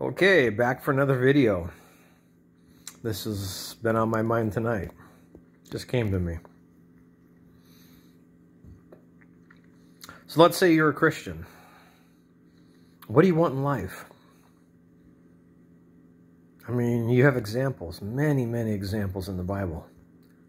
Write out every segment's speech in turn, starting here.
Okay, back for another video. This has been on my mind tonight. Just came to me. So let's say you're a Christian. What do you want in life? I mean, you have examples, many, many examples in the Bible.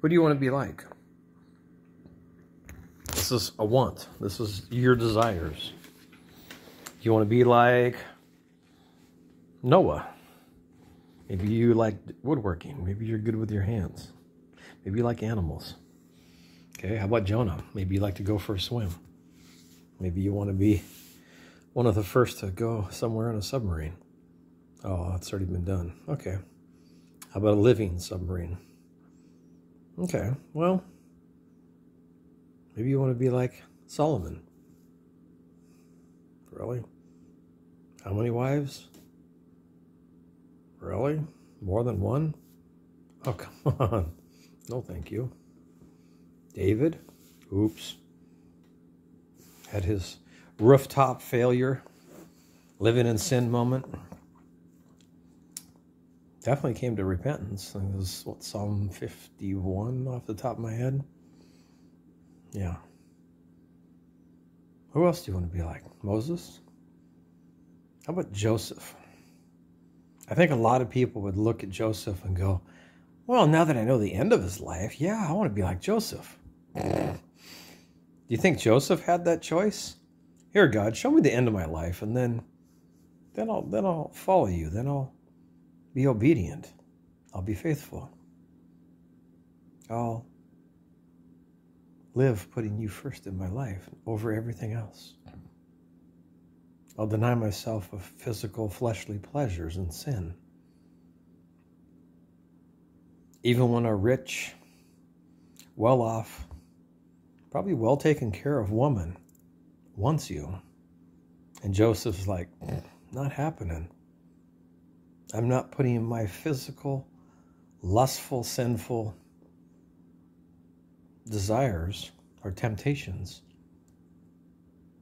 What do you want to be like? This is a want. This is your desires. You want to be like Noah. Maybe you like woodworking. Maybe you're good with your hands. Maybe you like animals. Okay, how about Jonah? Maybe you like to go for a swim. Maybe you want to be one of the first to go somewhere on a submarine. Oh, that's already been done. Okay. How about a living submarine? Okay, well, maybe you want to be like Solomon. Really? How many wives? Really? More than one? Oh, come on. No, thank you. David? Oops. Had his rooftop failure, living in sin moment. Definitely came to repentance. It was, what, Psalm 51 off the top of my head? Yeah. Who else do you want to be like? Moses? How about Joseph? I think a lot of people would look at Joseph and go, well, now that I know the end of his life, yeah, I want to be like Joseph. Do you think Joseph had that choice? Here, God, show me the end of my life, and then, then I'll then I'll follow you. Then I'll be obedient. I'll be faithful. I'll live putting you first in my life over everything else. I'll deny myself of physical, fleshly pleasures and sin. Even when a rich, well off, probably well taken care of woman wants you. And Joseph's like, not happening. I'm not putting my physical, lustful, sinful desires or temptations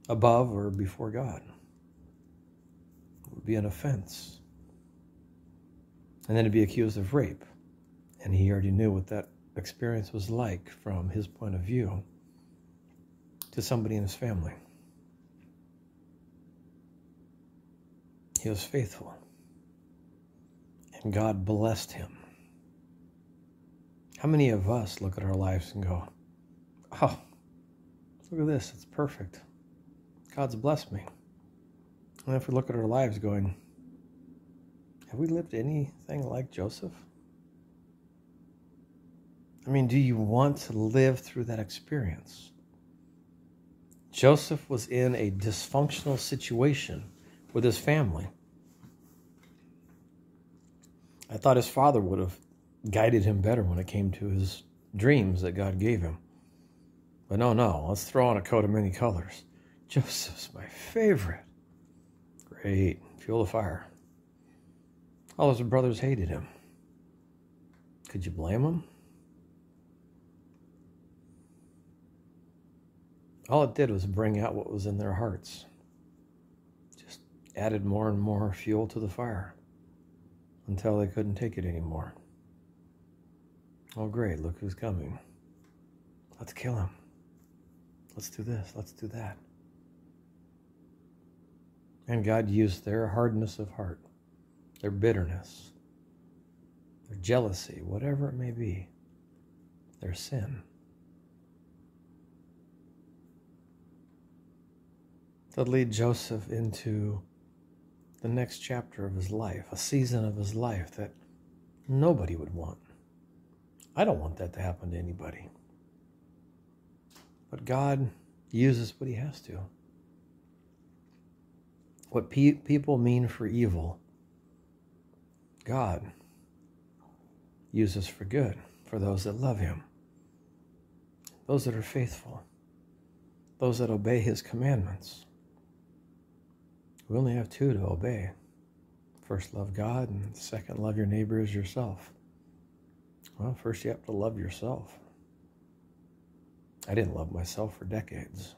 above or before God would be an offense. And then to be accused of rape. And he already knew what that experience was like from his point of view to somebody in his family. He was faithful. And God blessed him. How many of us look at our lives and go, oh, look at this, it's perfect. God's blessed me. And if we look at our lives going, have we lived anything like Joseph? I mean, do you want to live through that experience? Joseph was in a dysfunctional situation with his family. I thought his father would have guided him better when it came to his dreams that God gave him. But no, no, let's throw on a coat of many colors. Joseph's my favorite. Great. Fuel the fire. All his brothers hated him. Could you blame him? All it did was bring out what was in their hearts. Just added more and more fuel to the fire until they couldn't take it anymore. Oh, great, look who's coming. Let's kill him. Let's do this, let's do that. And God used their hardness of heart, their bitterness, their jealousy, whatever it may be, their sin. To lead Joseph into the next chapter of his life, a season of his life that nobody would want. I don't want that to happen to anybody. But God uses what he has to what pe- people mean for evil, God uses for good for those that love Him, those that are faithful, those that obey His commandments. We only have two to obey. First, love God, and second, love your neighbor as yourself. Well, first, you have to love yourself. I didn't love myself for decades.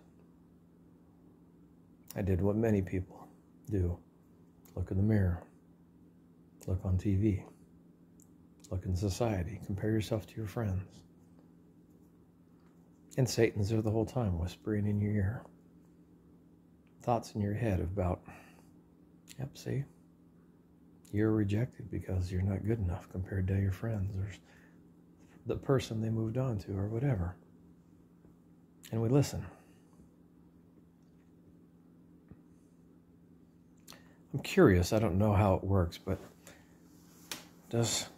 I did what many people do look in the mirror. Look on TV. Look in society. Compare yourself to your friends. And Satan's there the whole time, whispering in your ear. Thoughts in your head about, yep, see, you're rejected because you're not good enough compared to your friends or the person they moved on to or whatever. And we listen. I'm curious, I don't know how it works, but does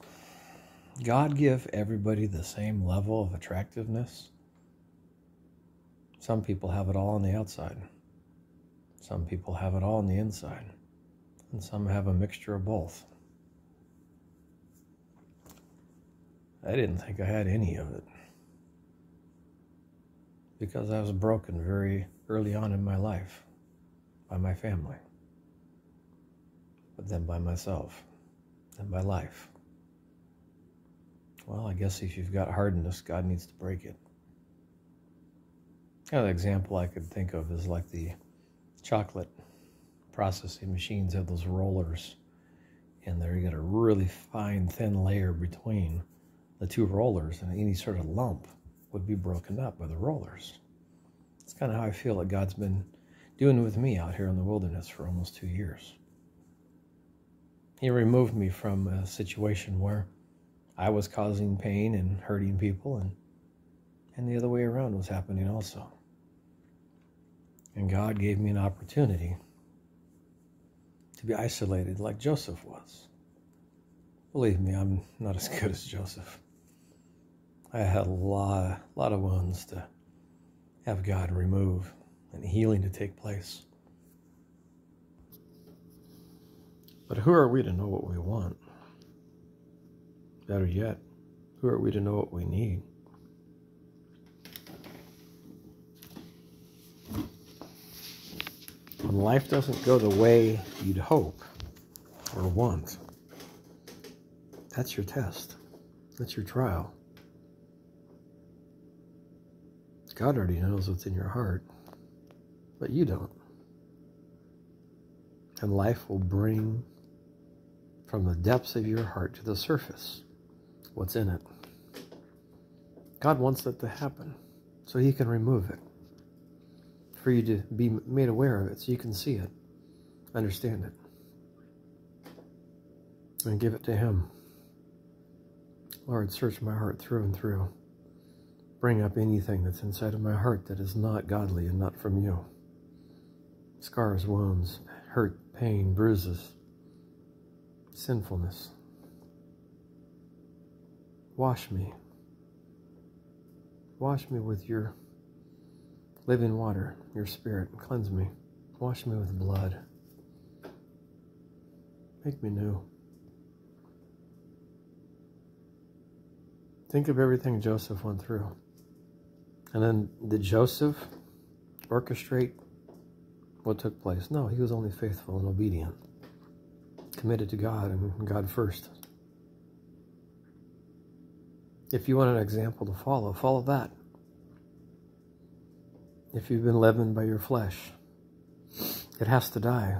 God give everybody the same level of attractiveness? Some people have it all on the outside. Some people have it all on the inside. And some have a mixture of both. I didn't think I had any of it. Because I was broken very early on in my life by my family, then by myself, and by life. Well, I guess if you've got hardness, God needs to break it. Kind Another example I could think of is like the chocolate processing machines have those rollers and there you get a really fine thin layer between the two rollers and any sort of lump would be broken up by the rollers. It's kind of how I feel that God's been doing with me out here in the wilderness for almost two years. He removed me from a situation where I was causing pain and hurting people and and the other way around was happening also. And God gave me an opportunity to be isolated like Joseph was. Believe me, I'm not as good as Joseph. I had a lot, lot of wounds to have God remove and healing to take place. But who are we to know what we want? Better yet, who are we to know what we need? When life doesn't go the way you'd hope or want, that's your test. That's your trial. God already knows what's in your heart, but you don't. And life will bring from the depths of your heart to the surface what's in it. God wants that to happen so He can remove it for you to be made aware of it so you can see it, understand it, and give it to Him. Lord, search my heart through and through. Bring up anything that's inside of my heart that is not godly and not from you. Scars, wounds, hurt, pain, bruises, sinfulness. Wash me. Wash me with your living water, your spirit. Cleanse me. Wash me with blood. Make me new. Think of everything Joseph went through. And then did Joseph orchestrate what took place? No, he was only faithful and obedient, committed to God and God first. If you want an example to follow, follow that if you've been leavened by your flesh. It has to die.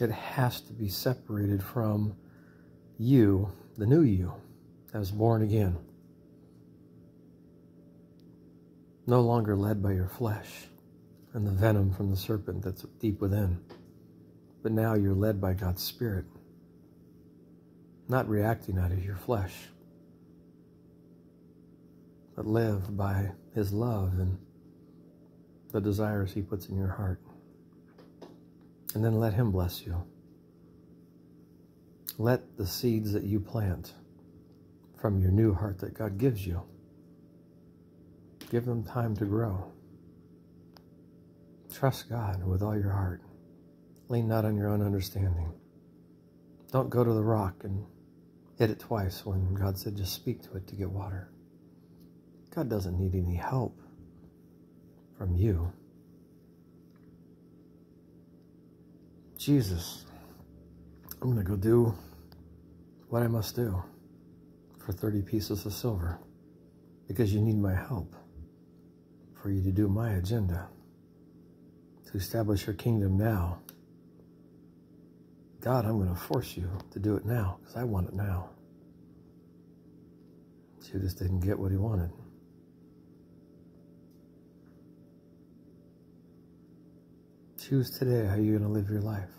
It has to be separated from you, the new you, that was born again. No longer led by your flesh and the venom from the serpent that's deep within. But now you're led by God's Spirit, not reacting out of your flesh but live by his love and the desires he puts in your heart. And then let him bless you. Let the seeds that you plant from your new heart that God gives you, give them time to grow. Trust God with all your heart. Lean not on your own understanding. Don't go to the rock and hit it twice when God said just speak to it to get water. God doesn't need any help from you. Jesus, I'm going to go do what I must do for 30 pieces of silver because you need my help for you to do my agenda to establish your kingdom now. God, I'm going to force you to do it now because I want it now. Judas didn't get what he wanted. Choose today how you're going to live your life.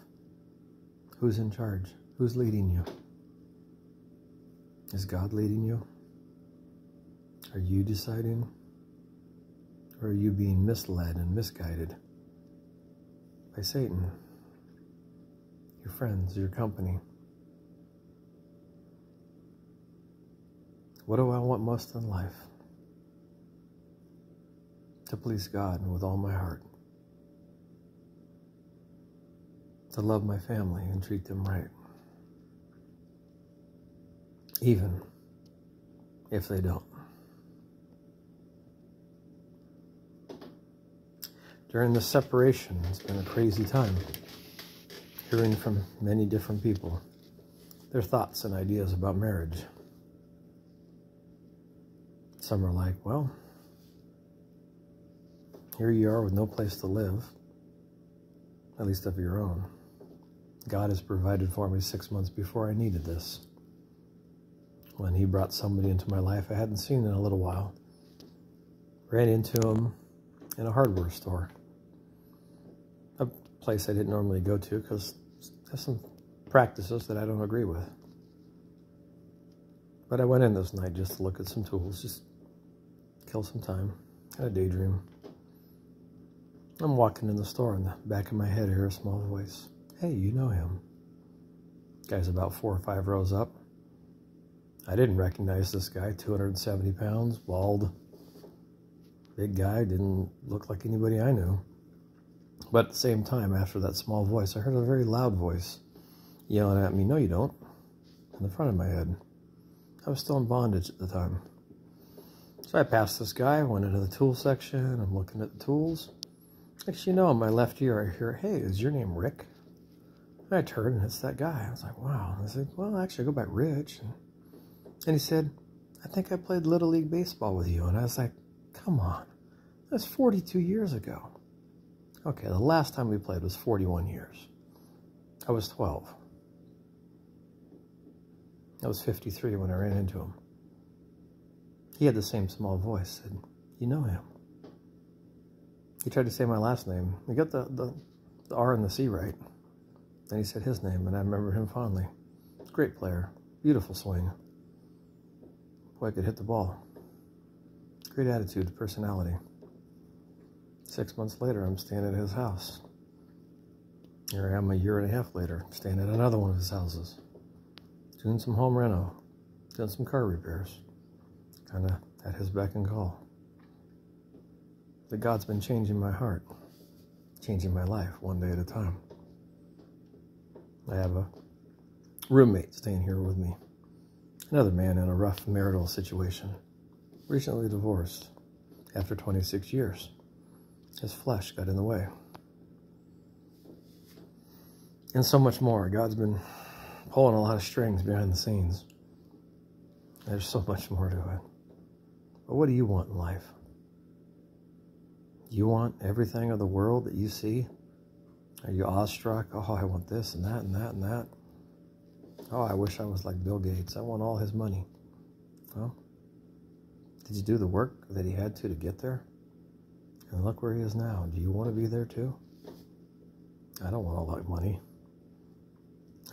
Who's in charge? Who's leading you? Is God leading you? Are you deciding? Or are you being misled and misguided by Satan? Your friends, your company. What do I want most in life? To please God with all my heart. To love my family and treat them right. Even if they don't. During the separation, it's been a crazy time. Hearing from many different people their thoughts and ideas about marriage. Some are like, well, here you are with no place to live, at least of your own. God has provided for me six months before I needed this. When He brought somebody into my life I hadn't seen in a little while. Ran into him in a hardware store, place I didn't normally go to because there's some practices that I don't agree with. But I went in this night just to look at some tools, just kill some time, had a daydream. I'm walking in the store, and the back of my head, I hear a small voice. Hey, you know him. Guy's about four or five rows up. I didn't recognize this guy, 270 pounds, bald, big guy, didn't look like anybody I knew. But at the same time, after that small voice, I heard a very loud voice yelling at me, No, you don't, in the front of my head. I was still in bondage at the time. So I passed this guy, went into the tool section, I'm looking at the tools. Next you know, in my left ear, I hear, hey, is your name Rick? And I turned and it's that guy. I was like, wow. I said, well, actually, I go by Rich. And, and he said, I think I played Little League Baseball with you. And I was like, come on. That's 42 years ago. Okay, the last time we played was 41 years. I was 12. I was 53 when I ran into him. He had the same small voice. Said, "You know him." He tried to say my last name. He got the, the, the R and the C right. Then he said his name, and I remember him fondly. Great player, beautiful swing. Boy, could hit the ball. Great attitude, personality. Six months later, I'm staying at his house. Here I am a year and a half later, staying at another one of his houses, doing some home reno, doing some car repairs kind of at his beck and call. But God's been changing my heart, changing my life one day at a time. I have a roommate staying here with me, another man in a rough marital situation, recently divorced after 26 years. His flesh got in the way. And so much more. God's been pulling a lot of strings behind the scenes. There's so much more to it. But what do you want in life? You want everything of the world that you see? Are you awestruck? Oh, I want this and that and that and that. Oh, I wish I was like Bill Gates. I want all his money. Well, did you do the work that he had to to get there? And look where he is now. Do you want to be there too? I don't want all that money.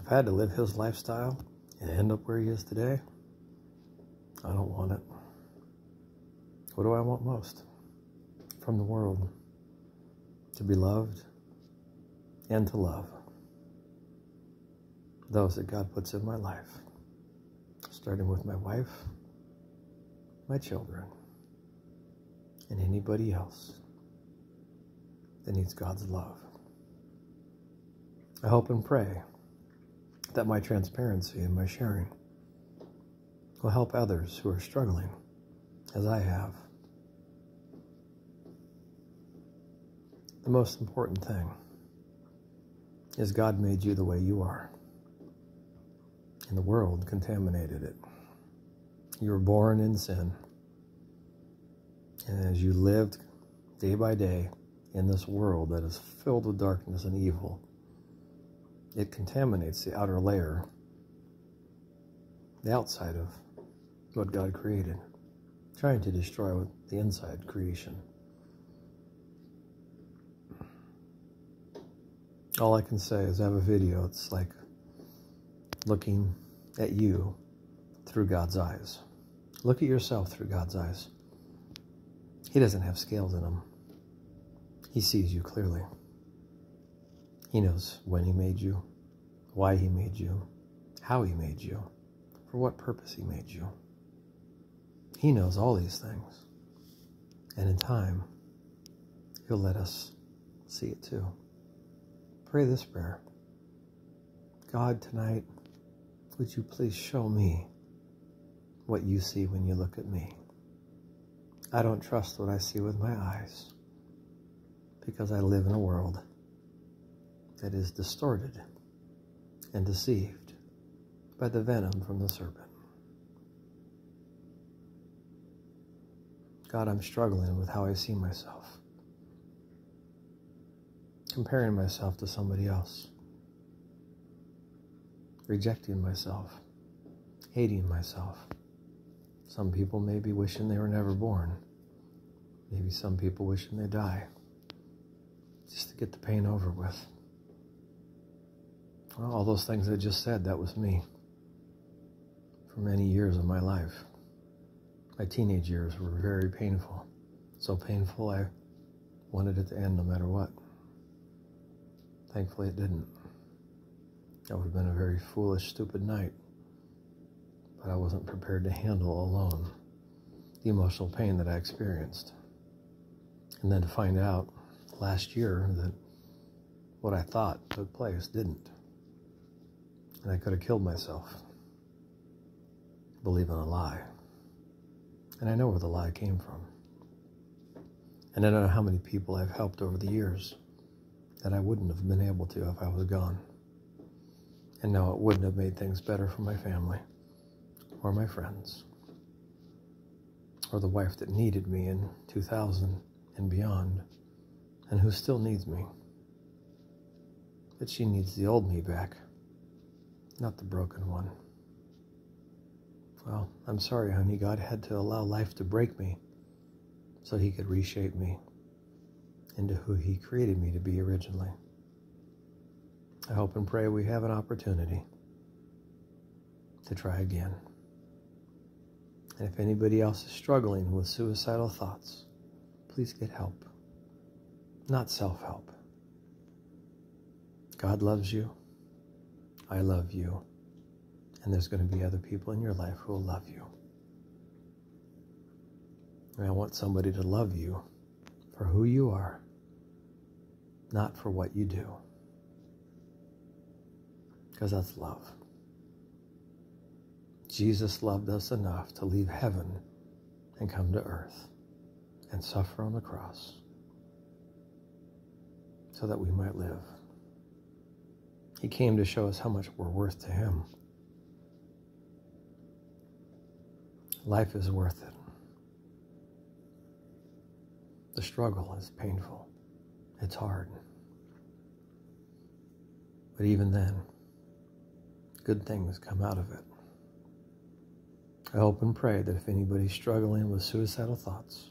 If I had to live his lifestyle and end up where he is today, I don't want it. What do I want most from the world? To be loved and to love those that God puts in my life, starting with my wife, my children, and anybody else that needs God's love. I hope and pray that my transparency and my sharing will help others who are struggling as I have. The most important thing is God made you the way you are. And the world contaminated it. You were born in sin. And as you lived day by day in this world that is filled with darkness and evil, it contaminates the outer layer, the outside of what God created, trying to destroy the inside creation. All I can say is I have a video. It's like looking at you through God's eyes. Look at yourself through God's eyes. He doesn't have scales in him. He sees you clearly. He knows when he made you, why he made you, how he made you, for what purpose he made you. He knows all these things. And in time, he'll let us see it too. Pray this prayer. God, tonight, would you please show me what you see when you look at me? I don't trust what I see with my eyes because I live in a world that is distorted and deceived by the venom from the serpent. God, I'm struggling with how I see myself comparing myself to somebody else, rejecting myself, hating myself. Some people may be wishing they were never born. Maybe some people wishing they die just to get the pain over with. All those things I just said, that was me for many years of my life. My teenage years were very painful. So painful, I wanted it to end no matter what. Thankfully, it didn't. That would have been a very foolish, stupid night. But I wasn't prepared to handle alone the emotional pain that I experienced. And then to find out last year that what I thought took place didn't. And I could have killed myself, believing a lie. And I know where the lie came from. And I don't know how many people I've helped over the years that I wouldn't have been able to if I was gone. And no, it wouldn't have made things better for my family or my friends or the wife that needed me in 2000 and beyond and who still needs me. But she needs the old me back, not the broken one. Well, I'm sorry, honey. God had to allow life to break me so he could reshape me into who He created me to be originally. I hope and pray we have an opportunity to try again. And if anybody else is struggling with suicidal thoughts, please get help, not self help. God loves you. I love you. And there's going to be other people in your life who will love you. And I want somebody to love you for who you are, not for what you do. Because that's love. Jesus loved us enough to leave heaven and come to earth and suffer on the cross so that we might live. He came to show us how much we're worth to Him. Life is worth it. The struggle is painful, it's hard. But even then, good things come out of it. I hope and pray that if anybody's struggling with suicidal thoughts,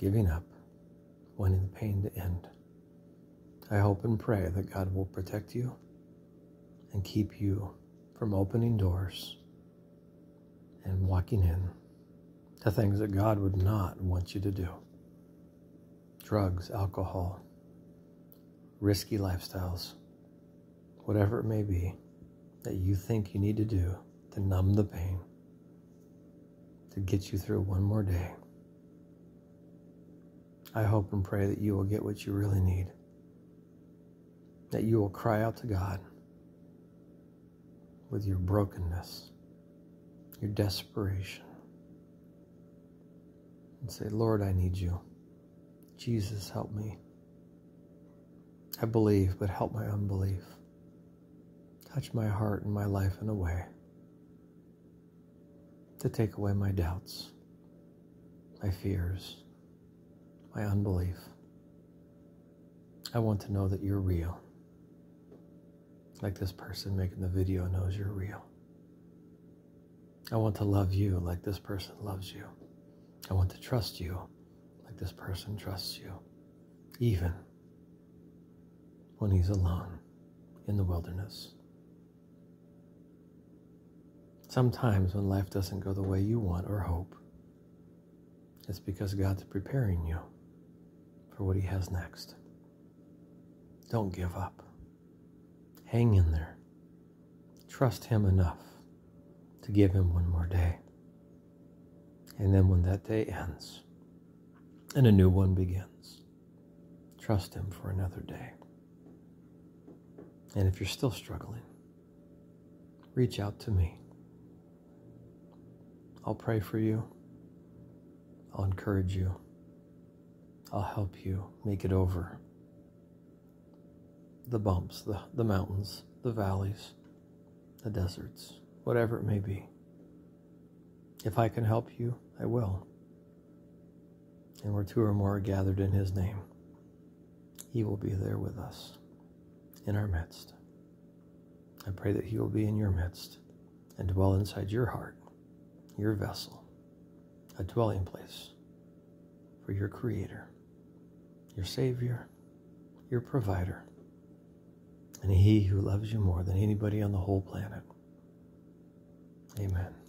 giving up, wanting the pain to end, I hope and pray that God will protect you and keep you from opening doors and walking in to things that God would not want you to do drugs, alcohol, risky lifestyles, whatever it may be that you think you need to do to numb the pain, to get you through one more day. I hope and pray that you will get what you really need, that you will cry out to God with your brokenness, your desperation, and say, Lord, I need you. Jesus, help me. I believe, but help my unbelief. Touch my heart and my life in a way to take away my doubts, my fears, my unbelief. I want to know that you're real like this person making the video knows you're real. I want to love you like this person loves you. I want to trust you like this person trusts you, even when he's alone in the wilderness. Sometimes when life doesn't go the way you want or hope, it's because God's preparing you for what He has next. Don't give up. Hang in there. Trust Him enough to give Him one more day. And then when that day ends and a new one begins, trust Him for another day. And if you're still struggling, reach out to me. I'll pray for you. I'll encourage you. I'll help you make it over the bumps, the, the mountains, the valleys, the deserts, whatever it may be. If I can help you, I will. And where two or more are gathered in His name, He will be there with us in our midst. I pray that He will be in your midst and dwell inside your heart, your vessel, a dwelling place for your Creator, your Savior, your Provider, and He who loves you more than anybody on the whole planet. Amen.